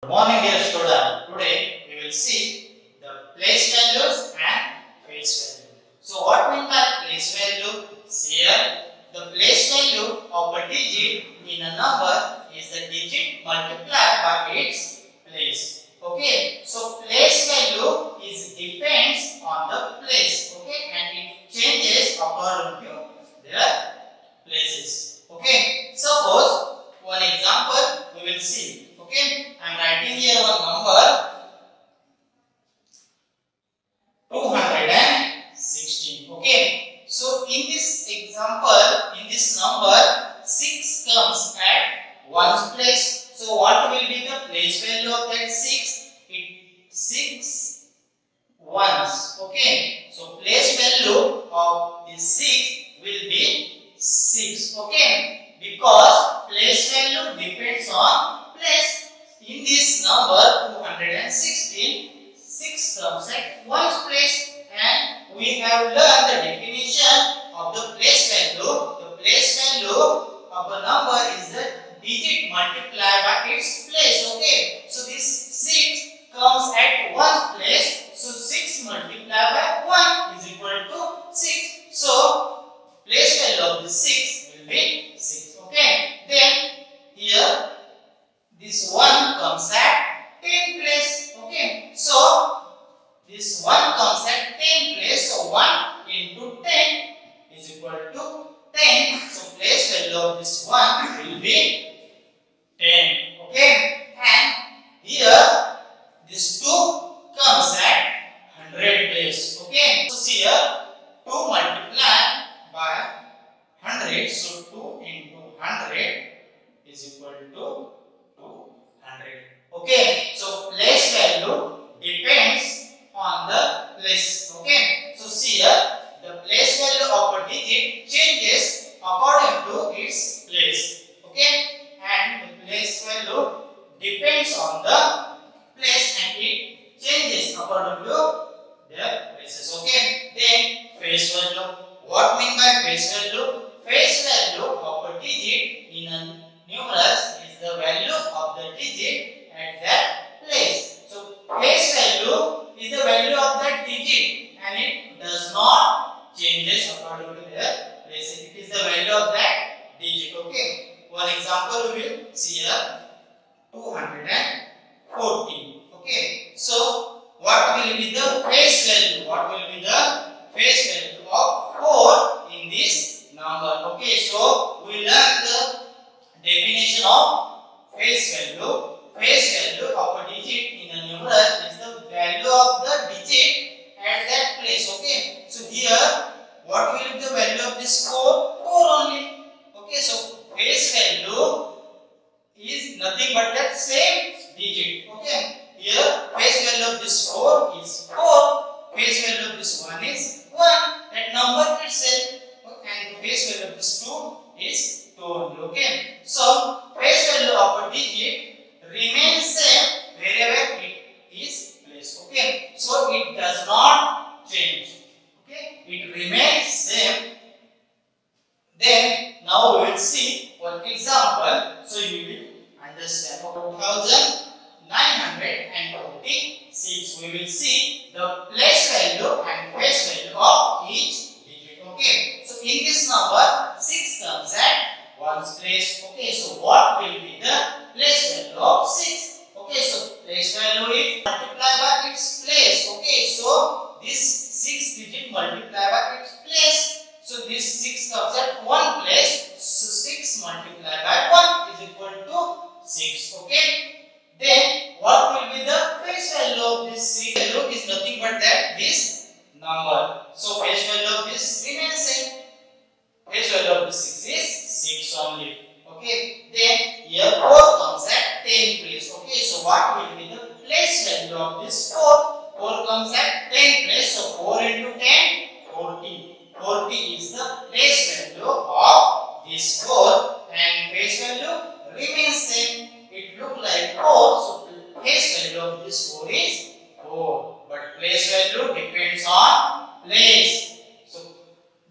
Good morning dear student. Today we will see the place values and face value. So what mean by place value? Here the place value of a digit in a number is the digit multiplied by its place. Okay. So place value is depends on the place. Okay. And it changes according to their places. Okay. Suppose one example we will see. Okay. I am writing here one number 216. Okay. So in this example, in this number, 6 comes at ones place. So what will be the place value of that 6? It 6 ones. Okay. So place value of this 6 will be 6. Okay. Because place value depends on place. In this number 216, 6 comes at ones place and we have learned the definition of the place value. The place value of a number is the digit multiplied by its place. Okay. So this 6 comes at one place. So 6 multiplied by 1 is equal to 6. So place value of the 6 will be 6. Okay. Then here this 1 comes at 10 place. Okay. So this 1 comes at 10 place. So 1 into 10 is equal to 10. So place value of this 1 will be 10. Okay. And here this 2 comes at 100 place. Okay. So here 2 multiplied by 100. So 2 into 100 is equal to 200. Okay. So place value depends on the place. Okay. So see here the place value of a digit changes according to its place. Okay. And the place value depends on the place and it changes according to their places. Okay. Then face value. What mean by face value? Face value of a digit in a numerous is the value of the digit at that place. So face value is the value of that digit and it does not changes according to their place. It is the value of that digit. Okay. One example we will see here 214. Okay. So what will be the face value? What will be the face value of 4 in this number? Okay. So we learn the definition of face value. Face value of a digit in a numeral is the value of the digit at that place. Okay. So here, what will be the value of this 4? 4 only. Okay. So face value is nothing but that same digit. Okay. Here, face value of this 4 is 4. Face value of this 1 is 1. That number itself. And the value 2 is 2 only. Okay. So, face value of a digit remains same wherever it is placed. Okay. So, it does not change. Okay. It remains same. Then, now we will see one example. So, you will understand. 2926. We will see the place value and face value of each digit. Okay. So, in this number, 6 comes at ones place. Okay. So, what will be the place value of 6? Okay. So, place value is multiplied by its place. Okay. So, this 6 multiplied by its place. So, this 6 comes at one place. So, 6 multiplied by 1 is equal to 6. Okay. Then what will be the face value of this 6 value is nothing but that this number. So face value of this remains same. Face value of this 6 is 6 only. Okay. Then place value depends on place. So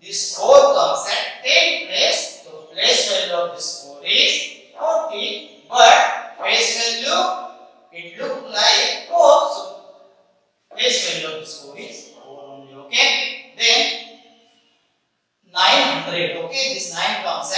this whole concept takes place. So place value of this code is forty. but place value it looks like 4 so place value of this code is 4 only okay then 900 okay this 9 comes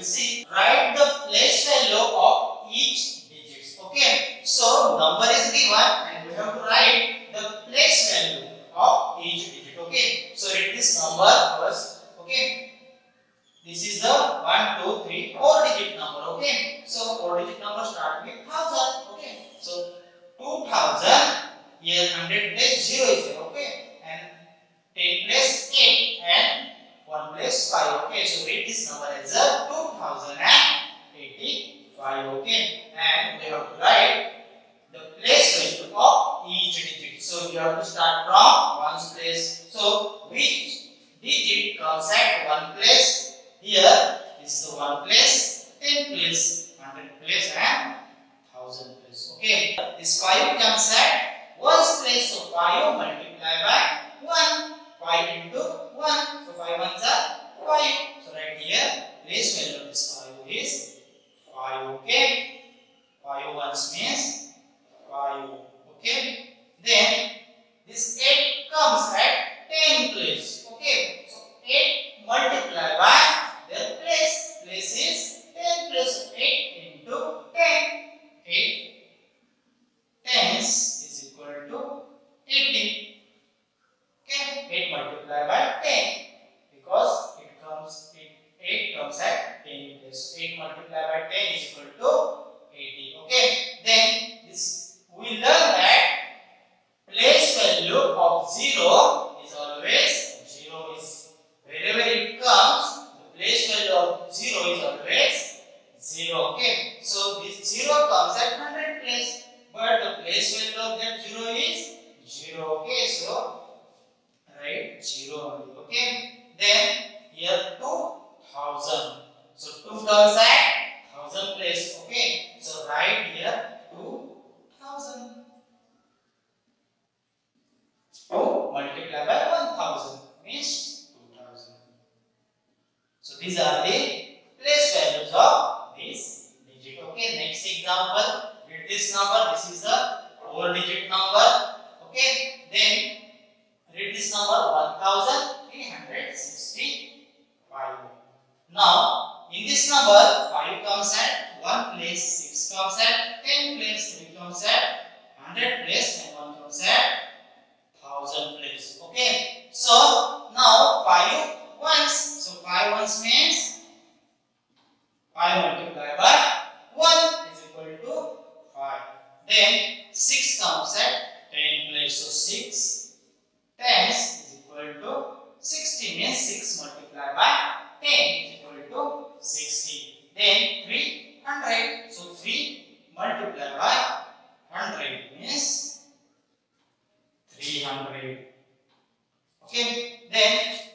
will see write the place value of each digits okay? So number is given and we have to write the place value of each digit okay? So write this number first okay? This is the 1 2 3 4 digit number okay? So 4 digit number start with 1000 okay? So 2000 here 100 plus 0 is comes at one place here is the one place ten place hundred place and thousand place okay? This five comes at was place so five multiplied by one five into one so five ones are five. So right here place value of this five is five okay? Five ones means 0 is always 0. Okay. So this 0 comes at 100 place. But the place value of that 0 is Okay, then